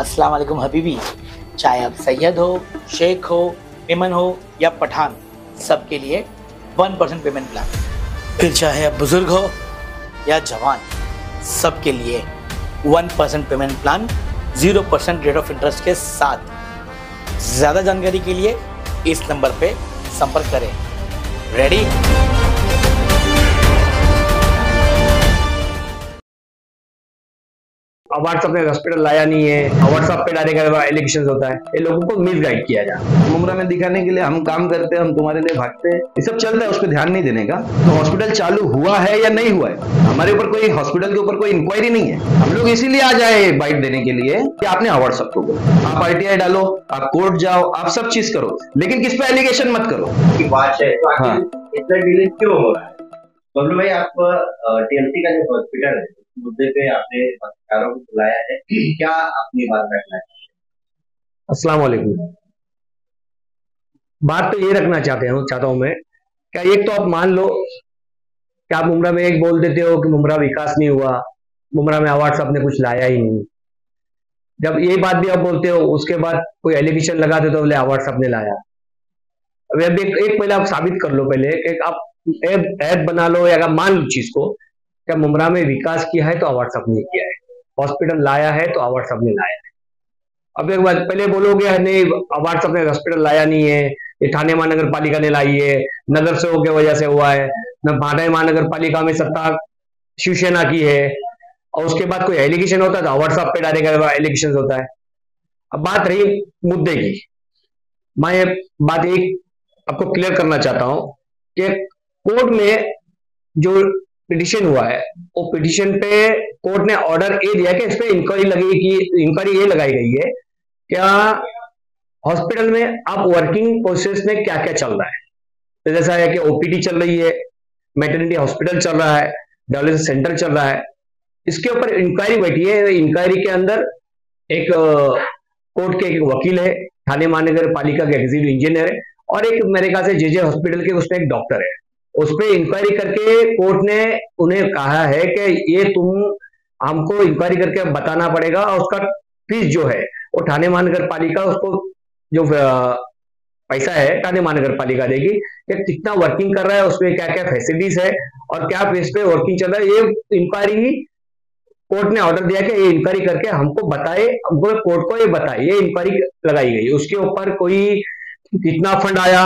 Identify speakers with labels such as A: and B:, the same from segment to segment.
A: अस्सलाम वालेकुम हबीबी। चाहे आप सैयद हो, शेख हो, मेमन हो या पठान, सबके लिए वन परसेंट पेमेंट प्लान फिर चाहे आप बुज़ुर्ग हो या जवान, सबके लिए one percent payment plan zero percent rate of interest के साथ। ज़्यादा जानकारी के लिए इस नंबर पे संपर्क करें। रेडी
B: व्हाट्सएप में हॉस्पिटल लाया नहीं है व्हाट्सएप पे डाले का एलिगेशन होता है ये लोगों को मिस गाइड किया जाए रहा
C: मुमरा में दिखाने के लिए हम काम करते हैं हम तुम्हारे लिए भागते हैं। ये सब चल रहा है उस पर ध्यान नहीं देने का। तो हॉस्पिटल चालू हुआ है या नहीं हुआ है? हमारे ऊपर कोई हॉस्पिटल के ऊपर कोई इंक्वायरी नहीं है। हम लोग इसीलिए आ जाए बाइट देने के लिए कि आपने व्हाट्सएप को बोला आप आरटीआई डालो आप कोर्ट जाओ आप सब चीज़ करो। लेकिन किस पे एलिगेशन मत करो।
D: बात है
C: हाँ।
D: इतना डिले क्यों हो रहा है? बबलू भाई आप टीएमसी का जो हॉस्पिटल है मुद्दे पे आपने पत्रकारों को बुलाया है। क्या अपनी बात रखना है?
B: अस्सलाम वालेकुम बात तो ये रखना चाहते हूँ चाहता हूँ मैं। क्या एक तो आप मान लो कि आप मुमरा में एक बोल देते हो कि मुमरा विकास नहीं हुआ मुमरा में व्हाट्सएप ने कुछ लाया ही नहीं। जब ये बात भी आप बोलते हो उसके बाद कोई एलिगेशन लगा देते हो बोले व्हाट्सएप ने लाया। अब एक, एक पहले आप साबित कर लो पहले कि आप ऐप बना लो या मान लो चीज़ को क्या मुमरा में विकास किया है तो व्हाट्सएप ने किया है। हॉस्पिटल लाया है तो व्हाट्सएप ने लाया है। अब एक बात पहले बोलोगे, नहीं व्हाट्सएप ने हॉस्पिटल लाया नहीं है। ये थाने महानगर पालिका ने लाई है। नगर सेवक की वजह से हुआ है। न भाटाई महानगर पालिका में सत्ता शिवसेना की है। और उसके बाद कोई एलिगेशन होता है तो व्हाट्सएप पे डालेगा एलिगेशन होता है। अब बात रही मुद्दे की। मैं बात एक आपको क्लियर करना चाहता हूँ कि कोर्ट में जो पिटिशन हुआ है। वो पिटिशन पे कोर्ट ने ऑर्डर ये दिया कि इस पे इंक्वायरी लगेगी इंक्वायरी ये लगाई गई है। क्या हॉस्पिटल में आप वर्किंग प्रोसेस में क्या क्या चल रहा है? तो जैसा है कि ओपीडी चल रही है मेटर्निटी हॉस्पिटल चल रहा है डायलिसिस सेंटर चल रहा है। इसके ऊपर इंक्वायरी बैठी है। इंक्वायरी के अंदर एक कोर्ट के एक वकील है, थाने महानगर पालिका के एग्जीक्यूटिव इंजीनियर है और एक मेरे ख्याल से जे हॉस्पिटल के उसमें एक डॉक्टर है। उस पर इंक्वायरी करके कोर्ट ने उन्हें कहा है कि ये तुम हमको इंक्वायरी करके बताना पड़ेगा और उसका फ़ीस जो है, वो थाने महानगर पालिका उसको जो पैसा है थाने महानगर पालिका देगी कि कितना वर्किंग कर रहा है, उसमें क्या क्या फैसिलिटीज़ है और क्या बेस पे वर्किंग चल रहा है। ये इंक्वायरी कोर्ट ने ऑर्डर दिया कि ये इंक्वायरी करके हमको बताए, हमको कोर्ट को ये बताए। ये इंक्वायरी लगाई गई। उसके ऊपर कोई कितना फंड आया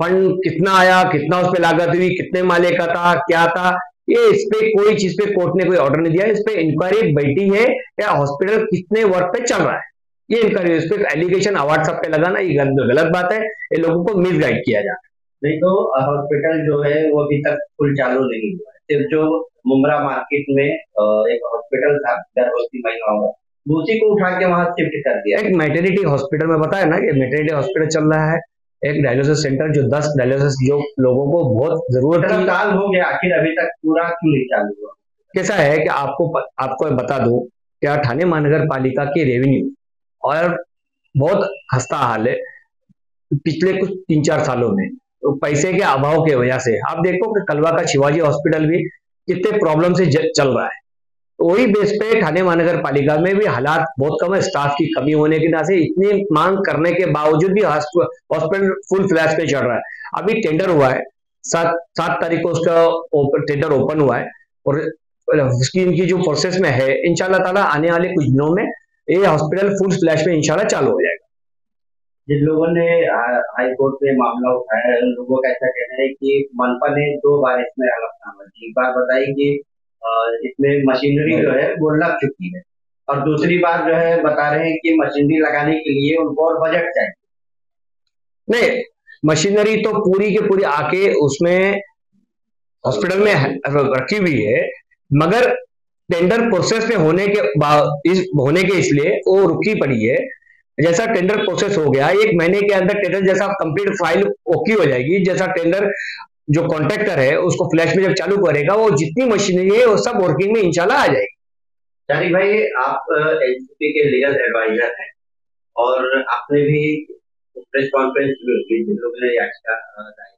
B: फंड कितना आया कितना उस पर लागत हुई कितने माले का था क्या था ये इस पे कोई चीज़ पे कोर्ट ने कोई ऑर्डर नहीं दिया इस पे इंक्वायरी बैठी है या हॉस्पिटल कितने वर्क पे चल रहा है। ये इंक्वायरी इस पे एलिगेशन व्हाट्सएप पे लगाना ये गलत गलत बात है ये लोगों को मिस गाइड किया जा रहा है।
D: नहीं तो हॉस्पिटल जो है वो अभी तक फुल चालू नहीं हुआ है। सिर्फ़ जो मुमरा मार्केट में एक हॉस्पिटल था गर्भवती महिलाओं का उसी को उठा के वहाँ शिफ्ट कर दिया।
B: एक मेटर्निटी हॉस्पिटल में बताया ना कि मेटर्निटी हॉस्पिटल चल रहा है एक डायलिसिस सेंटर जो दस डायलिसिस जो लोगों को बहुत ज़रूरत थी।
D: साल हो गया आखिर अभी तक पूरा क्यों नहीं चालू हुआ?
B: कैसा है कि आपको आपको बता दूँ क्या थाने महानगर पालिका के रेवेन्यू और बहुत खस्ता हाल है पिछले कुछ तीन चार सालों में। तो पैसे के अभाव की वजह से। आप देखो कि कलवा का शिवाजी हॉस्पिटल भी कितने प्रॉब्लम से चल रहा है। वही बेस पे थाने महानगर पालिका में भी हालात बहुत कम है। स्टाफ की कमी होने की वजह से इतनी मांग करने के बावजूद भी हॉस्पिटल फुल फ्लैश पे चल रहा है। अभी टेंडर हुआ है। सात सात तारीख को उसका टेंडर ओपन हुआ है और उसकी इनकी जो प्रोसेस में है, इंशाल्लाह ताला आने वाले कुछ दिनों में ये हॉस्पिटल फुल फ्लैश में इंशाल्लाह चालू हो जाएगा।
D: जिन लोगों ने हा- हाई कोर्ट में मामला उठाया उन लोगों का ऐसा कहना है कि मनपा ने दो बार इसमें हलफनामा एक बार बताई कि इसमें मशीनरी जो है वो लग चुकी है। और दूसरी बार जो है, बता रहे हैं कि मशीनरी लगाने के लिए उनको और बजट चाहिए।
B: नहीं, मशीनरी तो पूरी की पूरी आके उसमें हॉस्पिटल में रखी हुई है, मगर टेंडर प्रोसेस में होने के इस, होने के इसलिए वो रुकी पड़ी है। जैसा टेंडर प्रोसेस हो गया, एक महीने के अंदर टेंडर जैसा कंप्लीट फ़ाइल ओके हो जाएगी, जैसा टेंडर जो कॉन्ट्रेक्टर है उसको फ्लैश में जब चालू करेगा वो जितनी मशीनरी है वो सब वर्किंग में इंशाल्लाह आ जाएगी।
D: शारिक भाई आप एनसीपी के लीगल एडवाइजर हैं और आपने भी प्रेस कॉन्फ्रेंस की जिन लोगों ने याचिका दायर की।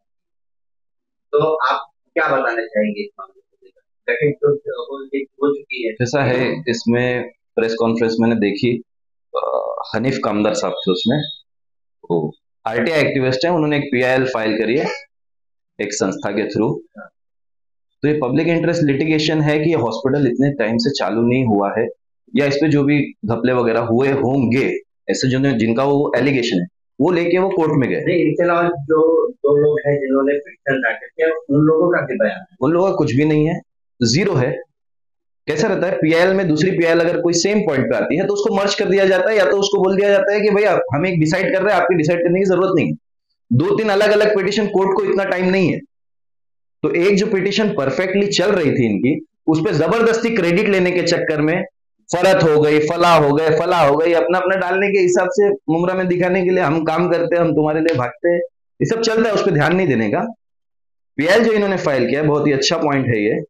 D: तो आप क्या बताना चाहेंगे इस मामले को लेकर? तो हो हो चुकी है।
C: जैसा है इसमें प्रेस कॉन्फ्रेंस मैंने देखी हनीफ कामदार साहब थे उसमें। वो आरटीआई एक्टिविस्ट है उन्होंने एक पीआईएल फ़ाइल करी है। एक संस्था के थ्रू। तो ये पब्लिक इंटरेस्ट लिटिगेशन है कि ये हॉस्पिटल इतने टाइम से चालू नहीं हुआ है या इस पे जो भी घपले वगैरह हुए होंगे ऐसे जो जिनका वो एलिगेशन है वो लेके वो कोर्ट में गए।
D: इनके अलावा जो दो लोग हैं जिन्होंने पिटिशन दाखिल किया उन लोगों का बयान
C: उन लोगों का कुछ भी नहीं है ज़ीरो है। कैसा रहता है? पीआईएल में दूसरी पीआईएल अगर कोई सेम पॉइंट पे आती है तो उसको मर्ज कर दिया जाता है या तो उसको बोल दिया जाता है कि भैया हम एक डिसाइड कर रहे हैं आपकी डिसाइड करने की ज़रूरत नहीं है। दो तीन अलग अलग पिटिशन कोर्ट को इतना टाइम नहीं है। तो एक जो पिटिशन परफेक्टली चल रही थी इनकी, उस पर ज़बरदस्ती क्रेडिट लेने के चक्कर में फरत हो गई, फला हो गए, फला हो गई अपना अपना डालने के हिसाब से मुमरा में दिखाने के लिए हम काम करते हैं, हम तुम्हारे लिए भागते हैं। ये सब चलता है, उस पर ध्यान नहीं देने का। पीएल जो इन्होंने फ़ाइल किया है, बहुत ही अच्छा पॉइंट है ये,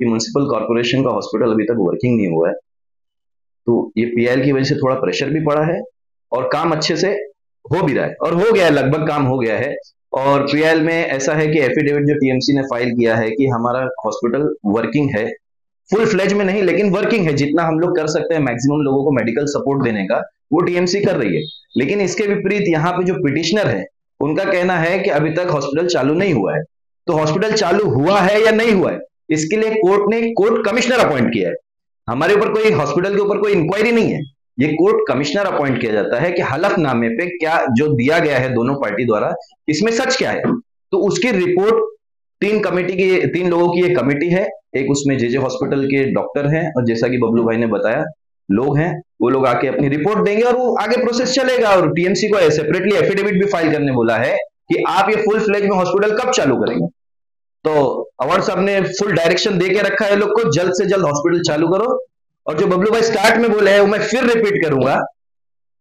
C: कि म्यूनसिपल कॉरपोरेशन का हॉस्पिटल अभी तक वर्किंग नहीं हुआ है। तो ये पीएल की वजह से थोड़ा प्रेशर भी पड़ा है और काम अच्छे से हो भी रहा है। और हो गया है, लगभग काम हो गया है। और पीएल में ऐसा है कि एफिडेविट जो टीएमसी ने फ़ाइल किया है कि हमारा हॉस्पिटल वर्किंग है। फुल फ्लेज में नहीं, लेकिन वर्किंग है। जितना हम लोग कर सकते हैं मैक्सिमम लोगों को मेडिकल सपोर्ट देने का, वो टीएमसी कर रही है। लेकिन इसके विपरीत यहाँ पे जो पिटिशनर है, उनका कहना है कि अभी तक हॉस्पिटल चालू नहीं हुआ है। तो हॉस्पिटल चालू हुआ है या नहीं हुआ है, इसके लिए कोर्ट ने कोर्ट कमिश्नर अपॉइंट किया है। हमारे ऊपर कोई हॉस्पिटल के ऊपर कोई इंक्वायरी नहीं है। ये कोर्ट कमिश्नर अपॉइंट किया जाता है कि हलफनामे पे क्या जो दिया गया है दोनों पार्टी द्वारा, इसमें सच क्या है? तो उसकी रिपोर्ट तीन कमेटी की, तीन लोगों की एक कमेटी है। एक उसमें जेजे हॉस्पिटल के डॉक्टर हैं और जैसा कि बबलू भाई ने बताया, लोग हैं, वो लोग आके अपनी रिपोर्ट देंगे और वो आगे प्रोसेस चलेगा। और टीएमसी को सेपरेटली एफिडेविट भी फ़ाइल करने बोला है कि आप ये फुल फ्लेज में हॉस्पिटल कब चालू करेंगे। तो अवार्ड साहब ने फुल डायरेक्शन दे के रखा है लोग को, जल्द से जल्द हॉस्पिटल चालू करो। और जो बबलू भाई स्टार्ट में बोले हैं, वो मैं फिर रिपीट करूँगा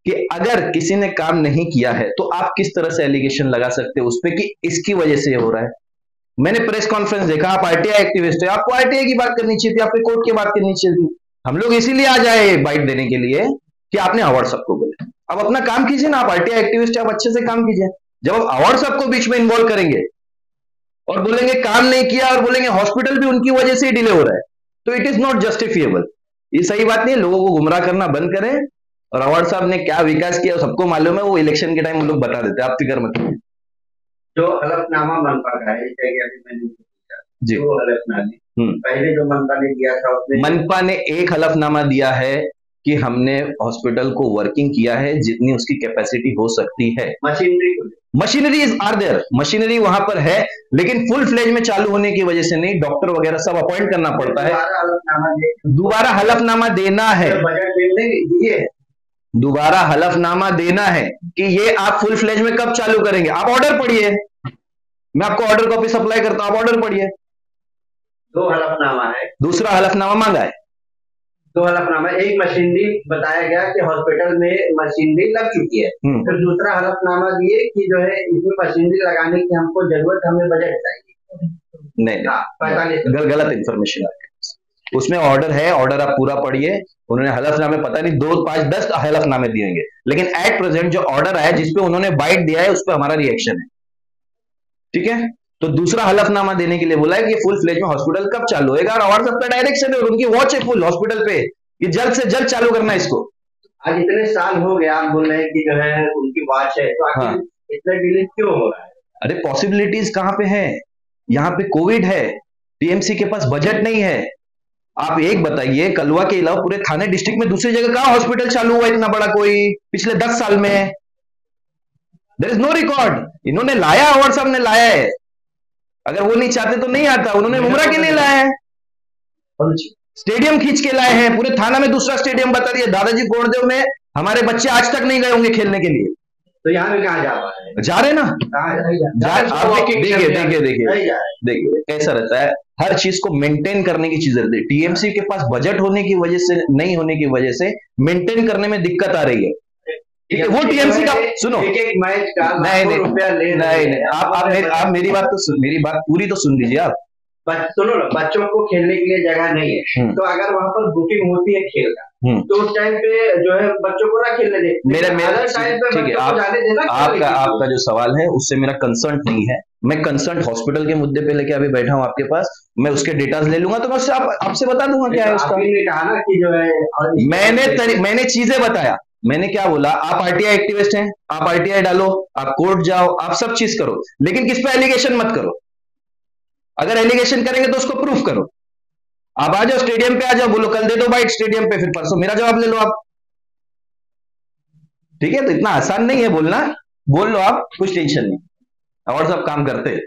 C: कि अगर किसी ने काम नहीं किया है तो आप किस तरह से एलिगेशन लगा सकते हो उस पर कि इसकी वजह से हो रहा है? मैंने प्रेस कॉन्फ्रेंस देखा, आप आरटीआई एक्टिविस्ट है, आपको आरटीआई की बात करनी चाहिए थी, आपको कोर्ट की बात करनी चाहिए थी। हम लोग इसीलिए आ जाए बाइट देने के लिए कि आपने अवार्ड सबको बोले। अब अपना काम कीजिए ना, आप आरटीआई एक्टिविस्ट आप अच्छे से काम कीजिए। जब आप अवार्ड सबको बीच में इन्वॉल्व करेंगे और बोलेंगे काम नहीं किया और बोलेंगे हॉस्पिटल भी उनकी वजह से ही डिले हो रहा है तो इट इज़ नॉट जस्टिफिएबल ये सही बात नहीं है लोगों को गुमराह करना बंद करें। और अवार्ड साहब ने क्या विकास किया सबको मालूम है वो इलेक्शन के टाइम वो लोग बता देते आप फ़िक्र मत
D: जो हलफनामा मनपा का है
C: जी।
D: जो हलफनामे।
C: हम्म।
D: पहले जो मनपा ने दिया था उसमें
C: मनपा ने एक हलफनामा दिया है कि हमने हॉस्पिटल को वर्किंग किया है जितनी उसकी कैपेसिटी हो सकती है।
D: मशीनरी को
C: machinery is are there machinery वहाँ पर है लेकिन फुल फ्लेज में चालू होने की वजह से नहीं डॉक्टर वगैरह सब अपॉइंट करना पड़ता है।
D: दोबारा हलफनामा
C: देना है। दोबारा हलफनामा देना है कि ये आप फुल फ्लेज में कब चालू करेंगे। आप ऑर्डर पढ़िए। मैं आपको ऑर्डर कॉपी सप्लाई करता हूँ आप ऑर्डर पढ़िए।
D: दो हलफनामा है।
C: दूसरा हलफनामा मांगा है।
D: दो हलफनामा एक मशीनरी बताया गया कि हॉस्पिटल में मशीनरी लग चुकी है।
C: हम्म,
D: फिर दूसरा हलफनामा दिए कि जो है इसमें मशीनरी लगाने की हमको ज़रूरत हमें बजट चाहिए।
C: नहीं नहीं
D: पैंतालीस
C: गल, गलत इंफॉर्मेशन उसमें ऑर्डर है ऑर्डर आप पूरा पढ़िए। उन्होंने हलफनामे पता नहीं दो पाँच दस हलफनामे दिएँगे लेकिन एट प्रेजेंट जो ऑर्डर आया जिसपे उन्होंने बाइट दिया है उस पर हमारा रिएक्शन है। ठीक है? तो दूसरा हलफनामा देने के लिए बोला है कि फुल फ्लेज में हॉस्पिटल कब चालू होएगा? और हमारा सबका डायरेक्शन है और उनकी वॉच है फुल हॉस्पिटल पे। कि जल्द से जल्द चालू करना इसको।
D: आज इतने साल हो गए आप बोल रहे हैं कि जो है उनकी वॉच है तो
C: हाँ।
D: इतना डिले क्यों हो रहा है?
C: अरे पॉसिबिलिटीज कहाँ पे है? यहाँ पे कोविड है। टीएमसी के पास बजट नहीं है। आप एक बताइए कलवा के अलावा पूरे थाने डिस्ट्रिक्ट में दूसरी जगह कहाँ हॉस्पिटल चालू हुआ इतना बड़ा कोई? पिछले दस साल में। देर इज़ नो रिकॉर्ड इन्होंने लाया अवार्ड साहब ने लाया है। अगर वो नहीं चाहते तो नहीं आता उन्होंने मुमरा के लिए लाया है? स्टेडियम खींच के लाए हैं पूरे थाना में दूसरा स्टेडियम बता दिया दादाजी कोणदेव में हमारे बच्चे आज तक नहीं गए होंगे खेलने के लिए।
D: तो यहाँ पे कहाँ जा रहे हैं?
C: जा रहे ना? देखिए देखिए देखिए देखिए कैसा रहता है हर चीज़ को मेंटेन करने की चीज़ रहती है। टीएमसी के पास बजट होने की वजह से नहीं होने की वजह से मेंटेन करने में दिक्कत आ रही है। वो टीएमसी का सुनो।
D: एक एक मैच का
C: नहीं नहीं नहीं नहीं आप आप मेरी आप मेरी बात तो सुन मेरी बात पूरी तो सुन लीजिए आप।
D: सुनो ना बच्चों को खेलने के लिए जगह नहीं है।
C: हम्म।
D: तो अगर वहाँ पर बुकिंग होती है खेल का
C: हम्म।
D: तो उस टाइम पे जो है बच्चों को ना खेलने दे।
C: मेरा मेरा ठीक है आप आपका आपका जो सवाल है उससे मेरा कंसर्न नहीं है। मैं कंसर्न हॉस्पिटल के मुद्दे पे लेके अभी बैठा हूँ आपके पास। मैं उसके डिटेल्स ले लूँगा तो मैं उससे आप, आपसे बता दूँगा क्या है उसका।
D: कहा ना कि जो है
C: मैंने मैंने चीज़ें बताया। मैंने क्या बोला? आप आरटीआई एक्टिविस्ट हैं, आप आरटीआई डालो, आप कोर्ट जाओ, आप सब चीज़ करो। लेकिन किस पे एलिगेशन मत करो। अगर एलिगेशन करेंगे तो उसको प्रूफ करो। आप आ जाओ स्टेडियम पे, आ जाओ, बोलो, कल दे दो बाइट स्टेडियम पे, फिर परसों मेरा जवाब ले लो आप। ठीक है? तो इतना आसान नहीं है बोलना। बोल लो आप, कुछ टेंशन नहीं। और सब काम करते। हैं